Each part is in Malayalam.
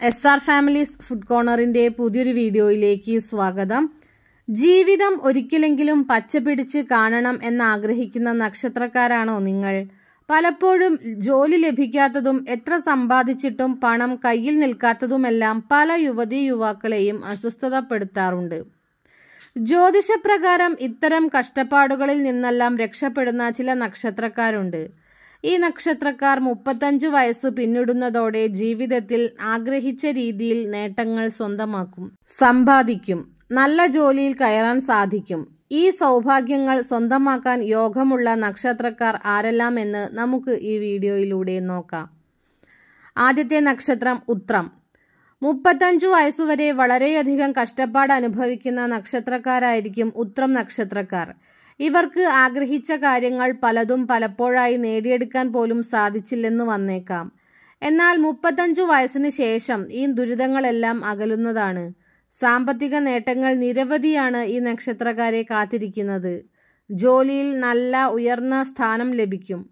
എസ് ആർ ഫാമിലീസ് ഫുഡ് കോർണറിന്റെ പുതിയൊരു വീഡിയോയിലേക്ക് സ്വാഗതം. ജീവിതം ഒരിക്കലെങ്കിലും പച്ചപിടിച്ച് കാണണം എന്നാഗ്രഹിക്കുന്ന നക്ഷത്രക്കാരാണോ നിങ്ങൾ? പലപ്പോഴും ജോലി ലഭിക്കാത്തതും എത്ര സമ്പാദിച്ചിട്ടും പണം കയ്യിൽ നിൽക്കാത്തതുമെല്ലാം പല യുവതി യുവാക്കളെയും അസ്വസ്ഥതപ്പെടുത്താറുണ്ട്. ജ്യോതിഷപ്രകാരം ഇത്തരം കഷ്ടപ്പാടുകളിൽ നിന്നെല്ലാം രക്ഷപ്പെടുന്ന ചില നക്ഷത്രക്കാരുണ്ട്. ഈ നക്ഷത്രക്കാർ മുപ്പത്തഞ്ച് വയസ്സ് പിന്നിടുന്നതോടെ ജീവിതത്തിൽ ആഗ്രഹിച്ച രീതിയിൽ നേട്ടങ്ങൾ സ്വന്തമാക്കും. സമ്പാദിക്കും. നല്ല ജോലിയിൽ കയറാൻ സാധിക്കും. ഈ സൗഭാഗ്യങ്ങൾ സ്വന്തമാക്കാൻ യോഗമുള്ള നക്ഷത്രക്കാർ ആരെല്ലാം എന്ന് നമുക്ക് ഈ വീഡിയോയിലൂടെ നോക്കാം. ആദ്യത്തെ നക്ഷത്രം ഉത്രം. മുപ്പത്തഞ്ചു വയസ്സുവരെ വളരെയധികം കഷ്ടപ്പാട് അനുഭവിക്കുന്ന നക്ഷത്രക്കാരായിരിക്കും ഉത്രം നക്ഷത്രക്കാർ. ഇവർക്ക് ആഗ്രഹിച്ച കാര്യങ്ങൾ പലതും പലപ്പോഴായി നേടിയെടുക്കാൻ പോലും സാധിച്ചില്ലെന്ന് വന്നേക്കാം. എന്നാൽ മുപ്പത്തഞ്ചു വയസ്സിന് ശേഷം ഈ ദുരിതങ്ങളെല്ലാം അകലുന്നതാണ്. സാമ്പത്തിക നേട്ടങ്ങൾ നിരവധിയാണ് ഈ നക്ഷത്രക്കാരെ കാത്തിരിക്കുന്നത്. ജോലിയിൽ നല്ല ഉയർന്ന സ്ഥാനം ലഭിക്കും.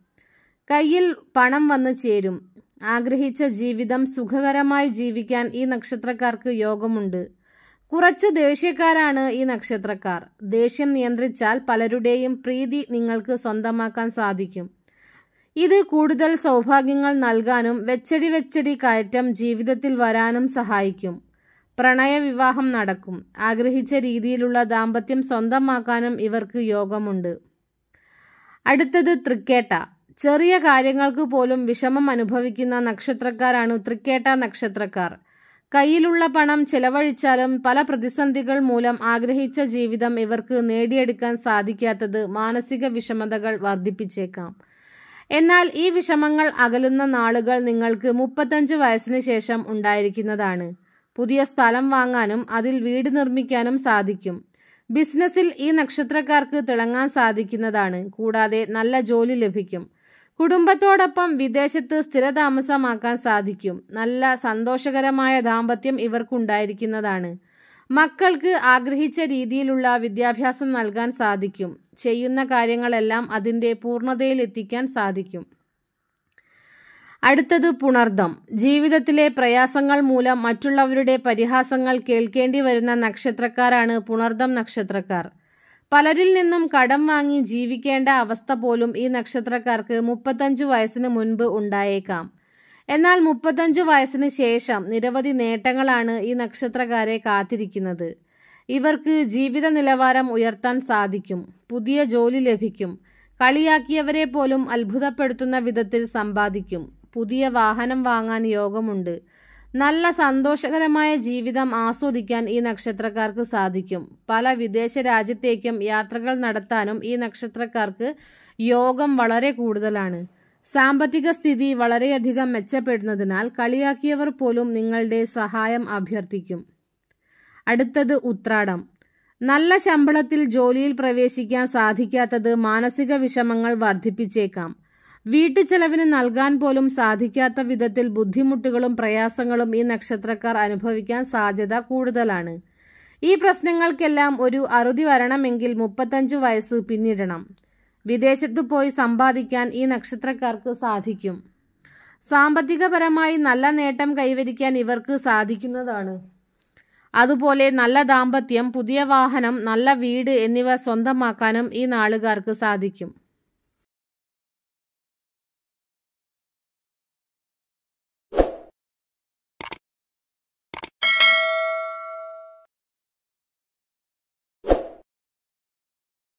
കയ്യിൽ പണം വന്നു ചേരും. ആഗ്രഹിച്ച ജീവിതം സുഖകരമായി ജീവിക്കാൻ ഈ നക്ഷത്രക്കാർക്ക് യോഗമുണ്ട്. കുറച്ച് ദേഷ്യക്കാരാണ് ഈ നക്ഷത്രക്കാർ. ദേഷ്യം നിയന്ത്രിച്ചാൽ പലരുടെയും പ്രീതി നിങ്ങൾക്ക് സ്വന്തമാക്കാൻ സാധിക്കും. ഇത് കൂടുതൽ സൗഭാഗ്യങ്ങൾ നൽകാനും വെച്ചടി വെച്ചടി കയറ്റം ജീവിതത്തിൽ വരാനും സഹായിക്കും. പ്രണയവിവാഹം നടക്കും. ആഗ്രഹിച്ച രീതിയിലുള്ള ദാമ്പത്യം സ്വന്തമാക്കാനും ഇവർക്ക് യോഗമുണ്ട്. അടുത്തത് തൃക്കേട്ട. ചെറിയ കാര്യങ്ങൾക്ക് പോലും വിഷമം അനുഭവിക്കുന്ന നക്ഷത്രക്കാരാണ് തൃക്കേട്ട നക്ഷത്രക്കാർ. കയ്യിലുള്ള പണം ചെലവഴിച്ചാലും പല പ്രതിസന്ധികൾ മൂലം ആഗ്രഹിച്ച ജീവിതം ഇവർക്ക് നേടിയെടുക്കാൻ സാധിക്കാത്തത് മാനസിക വിഷമതകൾ വർദ്ധിപ്പിച്ചേക്കാം. എന്നാൽ ഈ വിഷമങ്ങൾ അകലുന്ന നാളുകൾ നിങ്ങൾക്ക് മുപ്പത്തഞ്ച് വയസ്സിന് ശേഷം ഉണ്ടായിരിക്കുന്നതാണ്. പുതിയ സ്ഥലം വാങ്ങാനും അതിൽ വീട് നിർമ്മിക്കാനും സാധിക്കും. ബിസിനസ്സിൽ ഈ നക്ഷത്രക്കാർക്ക് തിളങ്ങാൻ സാധിക്കുന്നതാണ്. കൂടാതെ നല്ല ജോലി ലഭിക്കും. കുടുംബത്തോടൊപ്പം വിദേശത്ത് സ്ഥിരതാമസമാക്കാൻ സാധിക്കും. നല്ല സന്തോഷകരമായ ദാമ്പത്യം ഇവർക്കുണ്ടായിരിക്കുന്നതാണ്. മക്കൾക്ക് ആഗ്രഹിച്ച രീതിയിലുള്ള വിദ്യാഭ്യാസം നൽകാൻ സാധിക്കും. ചെയ്യുന്ന കാര്യങ്ങളെല്ലാം അതിന്റെ പൂർണതയിൽ എത്തിക്കാൻ സാധിക്കും. അടുത്തത് പുണർദം. ജീവിതത്തിലെ പ്രയാസങ്ങൾ മൂലം മറ്റുള്ളവരുടെ പരിഹാസങ്ങൾ കേൾക്കേണ്ടി വരുന്ന നക്ഷത്രക്കാരാണ് പുണർദം നക്ഷത്രക്കാർ. പലരിൽ നിന്നും കടം വാങ്ങി ജീവിക്കേണ്ട അവസ്ഥ പോലും ഈ നക്ഷത്രക്കാർക്ക് മുപ്പത്തഞ്ചു വയസ്സിന് മുൻപ് ഉണ്ടായേക്കാം. എന്നാൽ മുപ്പത്തഞ്ചു വയസ്സിന് ശേഷം നിരവധി നേട്ടങ്ങളാണ് ഈ നക്ഷത്രക്കാരെ കാത്തിരിക്കുന്നത്. ഇവർക്ക് ജീവിത നിലവാരം ഉയർത്താൻ സാധിക്കും പുതിയ ജോലി ലഭിക്കും കളിയാക്കിയവരെ പോലും അത്ഭുതപ്പെടുത്തുന്ന വിധത്തിൽ സമ്പാദിക്കും പുതിയ വാഹനം വാങ്ങാൻ യോഗമുണ്ട് നല്ല സന്തോഷകരമായ ജീവിതം ആസ്വദിക്കാൻ ഈ നക്ഷത്രക്കാർക്ക് സാധിക്കും. പല വിദേശ രാജ്യത്തേക്കും യാത്രകൾ നടത്താനും ഈ നക്ഷത്രക്കാർക്ക് യോഗം വളരെ കൂടുതലാണ്. സാമ്പത്തിക സ്ഥിതി വളരെയധികം മെച്ചപ്പെടുന്നതിനാൽ കളിയാക്കിയവർ പോലും നിങ്ങളുടെ സഹായം അഭ്യർത്ഥിക്കും. അടുത്തത് ഉത്രാടം. നല്ല ശമ്പളത്തിൽ ജോലിയിൽ പ്രവേശിക്കാൻ സാധിക്കാത്തത് മാനസിക വിഷമങ്ങൾ വർദ്ധിപ്പിച്ചേക്കാം. വീട്ടുചെലവിന് നൽകാൻ പോലും സാധിക്കാത്ത വിധത്തിൽ ബുദ്ധിമുട്ടുകളും പ്രയാസങ്ങളും ഈ നക്ഷത്രക്കാർ അനുഭവിക്കാൻ സാധ്യത കൂടുതലാണ്. ഈ പ്രശ്നങ്ങൾക്കെല്ലാം ഒരു അറുതി വരണമെങ്കിൽ മുപ്പത്തഞ്ച് വയസ്സ് പിന്നിടണം. വിദേശത്ത് പോയി സമ്പാദിക്കാൻ ഈ നക്ഷത്രക്കാർക്ക് സാധിക്കും. സാമ്പത്തികപരമായി നല്ല നേട്ടം കൈവരിക്കാൻ ഇവർക്ക് സാധിക്കുന്നതാണ്. അതുപോലെ നല്ല ദാമ്പത്യം പുതിയ വാഹനം നല്ല വീട് എന്നിവ സ്വന്തമാക്കാനും ഈ നാളുകാർക്ക് സാധിക്കും.